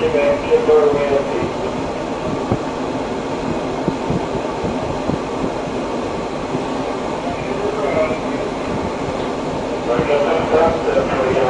diversi tormenti. Guardate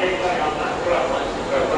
何からファンにするか。